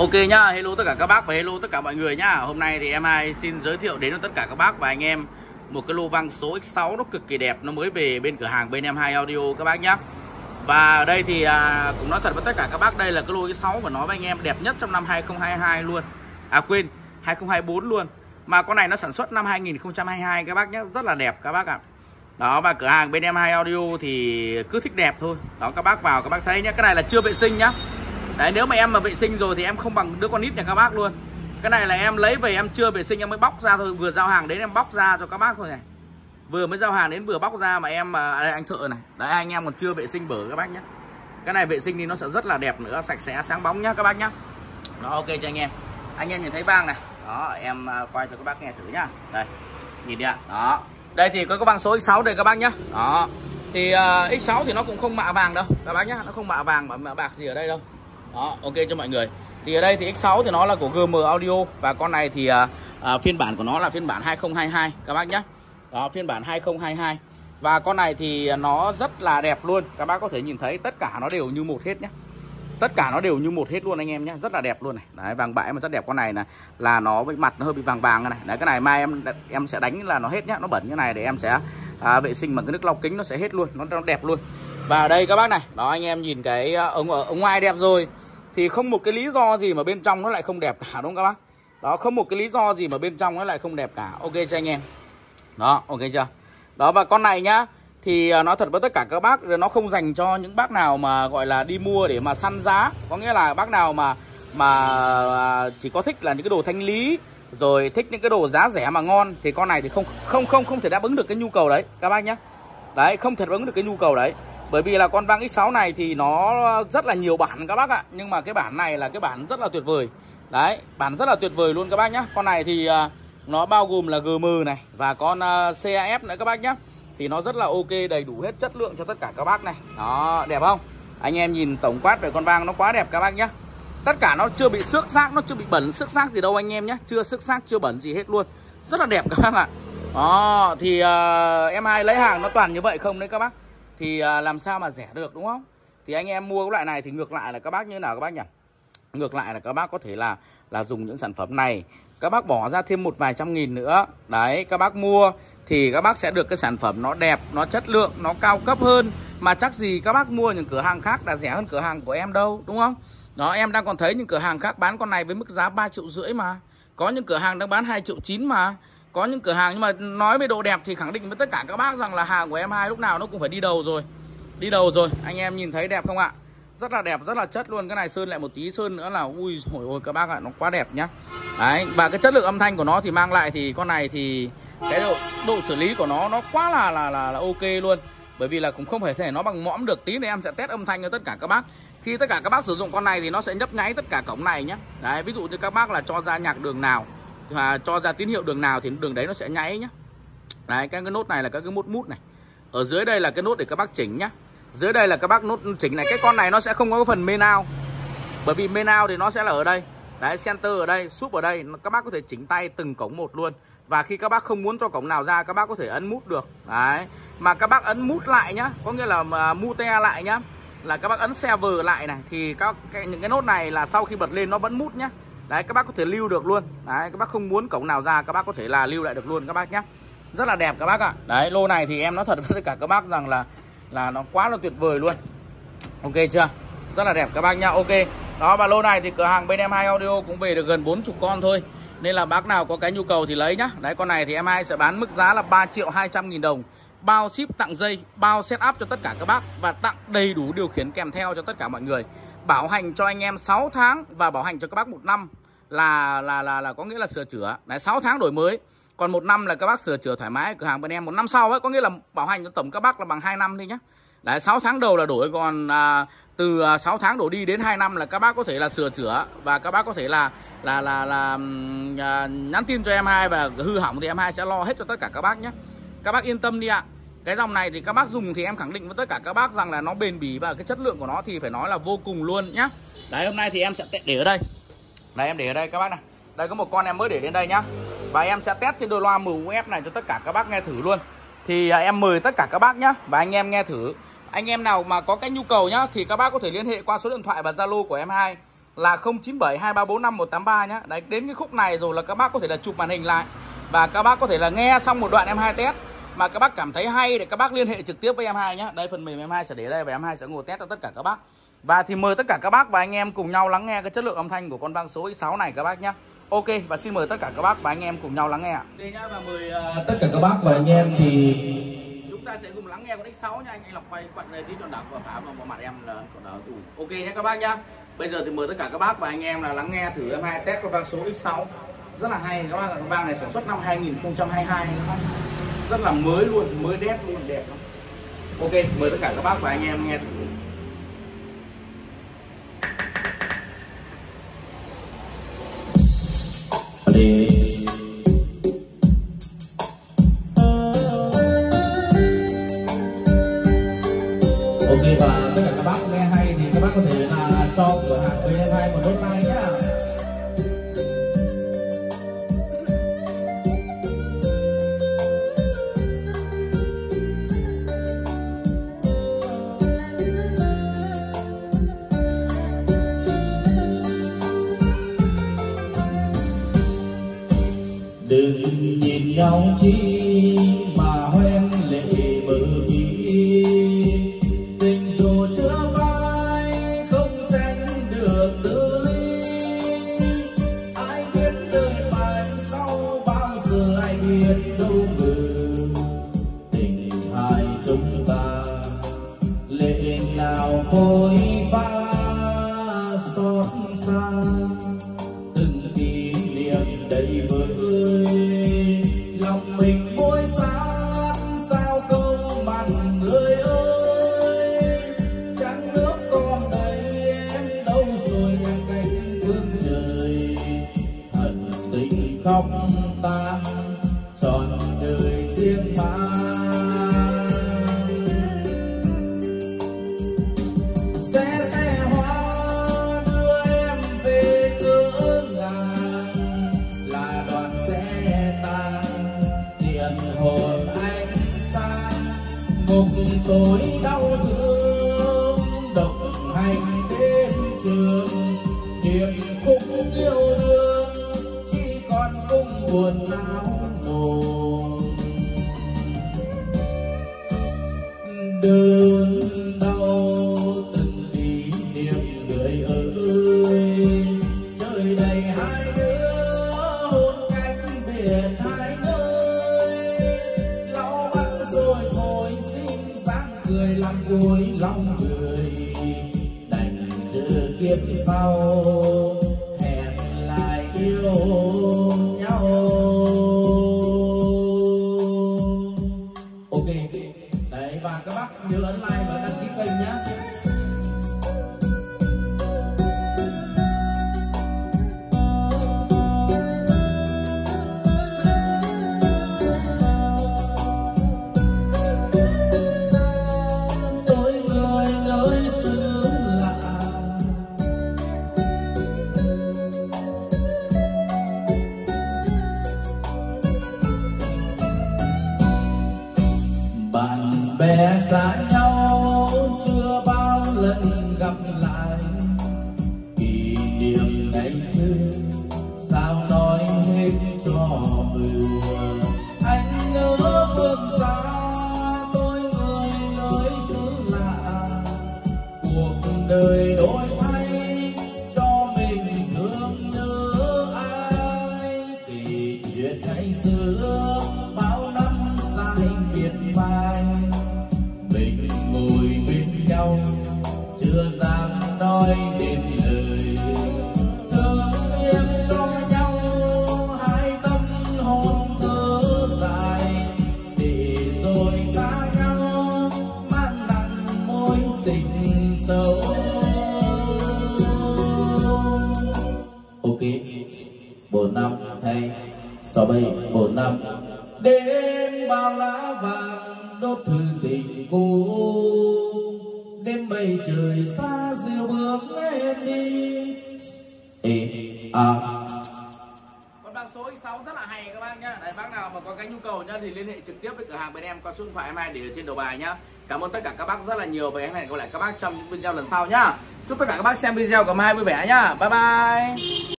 Ok nhá, hello tất cả các bác và hello tất cả mọi người nhá. Hôm nay thì em hai xin giới thiệu đến tất cả các bác và anh em một cái lô văng số X6 nó cực kỳ đẹp, nó mới về bên cửa hàng bên em hai audio các bác nhá. Và ở đây thì à, cũng nói thật với tất cả các bác đây là cái lô X6 và nói với anh em đẹp nhất trong năm 2022 luôn. À quên, 2024 luôn. Mà con này nó sản xuất năm 2022 các bác nhé, rất là đẹp các bác ạ. Đó và cửa hàng bên em hai audio thì cứ thích đẹp thôi. Đó các bác vào các bác thấy nhá, cái này là chưa vệ sinh nhá Đấy nếu mà em mà vệ sinh rồi thì em không bằng đứa con nít nhà các bác luôn. Cái này là em lấy về em chưa vệ sinh em mới bóc ra thôi. Vừa giao hàng đến em bóc ra cho các bác thôi này. Vừa mới giao hàng đến vừa bóc ra mà em à, đây, anh thợ này. Đấy anh em còn chưa vệ sinh bở các bác nhé Cái này vệ sinh thì nó sẽ rất là đẹp nữa Sạch sẽ sáng bóng nhá các bác nhá. Đó ok cho anh em. Anh em nhìn thấy vang này. Đó em à, quay cho các bác nghe thử nhá. Đây nhìn đi ạ. Đó. Đây thì có cái băng số X6 đây các bác nhá. Đó. Thì à, uh, X6 thì nó cũng không mạ vàng đâu các bác nhá. Nó không mạ vàng mà mạ bạc gì ở đây đâu đó ok cho mọi người. Thì ở đây thì X6 thì nó là của GM Audio và con này thì à, à, phiên bản của nó là phiên bản 2022 các bác nhé đó phiên bản 2022 và con này thì nó rất là đẹp luôn. Các bác có thể nhìn thấy tất cả nó đều như một hết nhé tất cả nó đều như một hết luôn anh em nhé rất là đẹp luôn này. Đấy vàng bãi mà rất đẹp. Con này là là nó với mặt nó hơi bị vàng vàng này. Đấy cái này mai em em sẽ đánh là nó hết nhá. Nó bẩn như này để em sẽ à, vệ sinh bằng cái nước lau kính nó sẽ hết luôn. Nó, nó đẹp luôn. Và đây các bác này. Đó anh em nhìn cái à, ống ở, ở ngoài đẹp rồi thì không một cái lý do gì mà bên trong nó lại không đẹp cả, đúng không các bác? Đó, không một cái lý do gì mà bên trong nó lại không đẹp cả. Ok cho anh em? Đó, ok chưa? Đó, và con này nhá, thì à, nó thật với tất cả các bác nó không dành cho những bác nào mà, gọi là, đi mua để mà săn giá. Có nghĩa là bác nào mà mà à, chỉ có thích là những cái đồ thanh lý, rồi thích những cái đồ giá rẻ mà ngon, thì con này thì không không không không thể đáp ứng được cái nhu cầu đấy. Các bác nhé đấy, không thể đáp ứng được cái nhu cầu đấy bởi vì là con vang X6 này thì nó rất là nhiều bản các bác ạ. Nhưng mà cái bản này là cái bản rất là tuyệt vời. Đấy, bản rất là tuyệt vời luôn các bác nhá. Con này thì uh, nó bao gồm là GM này Và con à, uh, CAF nữa các bác nhá. Thì nó rất là ok, đầy đủ hết chất lượng cho tất cả các bác này. Đó, đẹp không? Anh em nhìn tổng quát về con vang nó quá đẹp các bác nhá. Tất cả nó chưa bị xước xác, nó chưa bị bẩn xước xác gì đâu anh em nhé Chưa xước xác, chưa bẩn gì hết luôn. Rất là đẹp các bác ạ. Đó, thì uh, em hai lấy hàng nó toàn như vậy không đấy các bác? Thì à, làm sao mà rẻ được, đúng không? Thì anh em mua cái loại này thì ngược lại là các bác như thế nào các bác nhỉ? Ngược lại là các bác có thể là là dùng những sản phẩm này. Các bác bỏ ra thêm một vài trăm nghìn nữa. Đấy, các bác mua thì các bác sẽ được cái sản phẩm nó đẹp, nó chất lượng, nó cao cấp hơn. Mà chắc gì các bác mua những cửa hàng khác đã rẻ hơn cửa hàng của em đâu, đúng không? Đó, em đang còn thấy những cửa hàng khác bán con này với mức giá 3 triệu rưỡi mà. Có những cửa hàng đang bán 2 triệu chín mà có những cửa hàng nhưng mà nói về độ đẹp thì khẳng định với tất cả các bác rằng là hàng của em hai lúc nào nó cũng phải đi đầu rồi. Đi đầu rồi anh em nhìn thấy đẹp không ạ? Rất là đẹp rất là chất luôn. Cái này sơn lại một tí sơn nữa là ui hồi ôi các bác ạ nó quá đẹp nhá. Đấy và cái chất lượng âm thanh của nó thì mang lại thì con này thì cái độ độ xử lý của nó nó quá là là là, là ok luôn. Bởi vì là cũng không phải thể nó bằng mõm được tí này em sẽ test âm thanh cho tất cả các bác. Khi tất cả các bác sử dụng con này thì nó sẽ nhấp nháy tất cả cổng này nhé đấy ví dụ như các bác là cho ra nhạc đường nào và cho ra tín hiệu đường nào thì đường đấy nó sẽ nháy nhá. Đấy cái cái nốt này là các cái mút mút này. Ở dưới đây là cái nốt để các bác chỉnh nhá. Dưới đây là các bác nốt chỉnh này. Cái con này nó sẽ không có cái phần main out. Bởi vì main out thì nó sẽ là ở đây. Đấy center ở đây súp ở đây. Các bác có thể chỉnh tay từng cổng một luôn. Và khi các bác không muốn cho cổng nào ra các bác có thể ấn mút được. Đấy. Mà các bác ấn mút lại nhá. Có nghĩa là à, mute lại nhá. Là các bác ấn server lại này. Thì các cái, những cái nốt này là sau khi bật lên nó vẫn mút nhá đấy, các bác có thể lưu được luôn. Đấy, các bác không muốn cổng nào ra, các bác có thể là lưu lại được luôn các bác nhé. Rất là đẹp các bác ạ. Đấy, lô này thì em nói thật với tất cả các bác rằng là là nó quá là tuyệt vời luôn. Ok chưa? Rất là đẹp các bác nhá. Ok. Đó, và lô này thì cửa hàng bên em hai audio cũng về được gần 40 con thôi. Nên là bác nào có cái nhu cầu thì lấy nhá. Đấy, con này thì em hai sẽ bán mức giá là 3 triệu 200 nghìn đồng. Bao ship, tặng dây, bao setup cho tất cả các bác và tặng đầy đủ điều khiển kèm theo cho tất cả mọi người. Bảo hành cho anh em 6 tháng và bảo hành cho các bác một năm là là là là có nghĩa là sửa chữa. Đấy 6 tháng đổi mới. Còn một năm là các bác sửa chữa thoải mái cửa hàng bên em một năm sau ấy có nghĩa là bảo hành cho tổng các bác là bằng 2 năm đi nhá. Đấy 6 tháng đầu là đổi còn à, từ à, 6 tháng đổ đi đến 2 năm là các bác có thể là sửa chữa và các bác có thể là là là là à, nhắn tin cho em hai và hư hỏng thì em hai sẽ lo hết cho tất cả các bác nhé các bác yên tâm đi ạ. Cái dòng này thì các bác dùng thì em khẳng định với tất cả các bác rằng là nó bền bỉ và cái chất lượng của nó thì phải nói là vô cùng luôn nhá. Đấy hôm nay thì em sẽ để ở đây đây em để ở đây các bác này đây có một con em mới để lên đây nhá. Và em sẽ test trên đôi loa MUF này cho tất cả các bác nghe thử luôn. Thì à, em mời tất cả các bác nhá và anh em nghe thử. Anh em nào mà có cái nhu cầu nhá thì các bác có thể liên hệ qua số điện thoại và Zalo của em hai là 097 234 5183 nhá. Đấy đến cái khúc này rồi là các bác có thể là chụp màn hình lại. Và các bác có thể là nghe xong một đoạn em hai test. Mà các bác cảm thấy hay để các bác liên hệ trực tiếp với em hai nhé, Đây phần mềm em hai sẽ để đây và em hai sẽ ngồi test cho tất cả các bác. Và thì mời tất cả các bác và anh em cùng nhau lắng nghe cái chất lượng âm thanh của con vang số X6 này các bác nhé. Ok và xin mời tất cả các bác và anh em cùng nhau lắng nghe ạ. Và mời uh, tất cả các bác và anh em thì chúng ta sẽ cùng lắng nghe con X6 nha anh anh Lộc quay quặn đây tí cho đảo và phá vào, vào mặt em là còn đảo tủ. Ok nhé các bác nhá. Bây giờ thì mời tất cả các bác và anh em là lắng nghe thử em hai test con vang số X6 rất là hay các bác con vang này sản xuất năm 2022 các bác rất là mới luôn mới đét luôn đẹp lắm ok mời tất cả các bác và anh em nghe thử ok, và tất cả các bác nghe hay thì các bác có thể là cho cửa hàng bên hai một nốt like nhá. Đừng nhìn nhau chi không mặn người tối đau thương động hành đến trường. Điệp khúc yêu đương, chỉ còn cung buồn nào. Vui lòng người. Đành chờ kiếp sau, hẹn lại yêu nhau. Ok, đấy, và các bác nhớ ấn like và đăng ký kênh nhé sao nói hết cho vừa anh nhớ phương xa, tôi người nơi xứ lạ. Cuộc đời đổi thay, cho mình thương nhớ ai? Thì chuyện ngày xưa, bao năm dài miệt mài. Bảy bốn năm. Đêm bao lá vàng, đốt thư tình cũ. Đêm mây trời xa diều bước em đi. Ê à. Số X6 rất là hay các bác nhá. Đấy bác nào mà có cái nhu cầu nhá, thì liên hệ trực tiếp với cửa hàng bên em qua số điện thoại em hai để ở trên đầu bài nhá. Cảm ơn tất cả các bác rất là nhiều và em hẹn gặp lại các bác trong những video lần sau nhá. Chúc tất cả các bác xem video của mai vui vẻ nhá. Bye bye.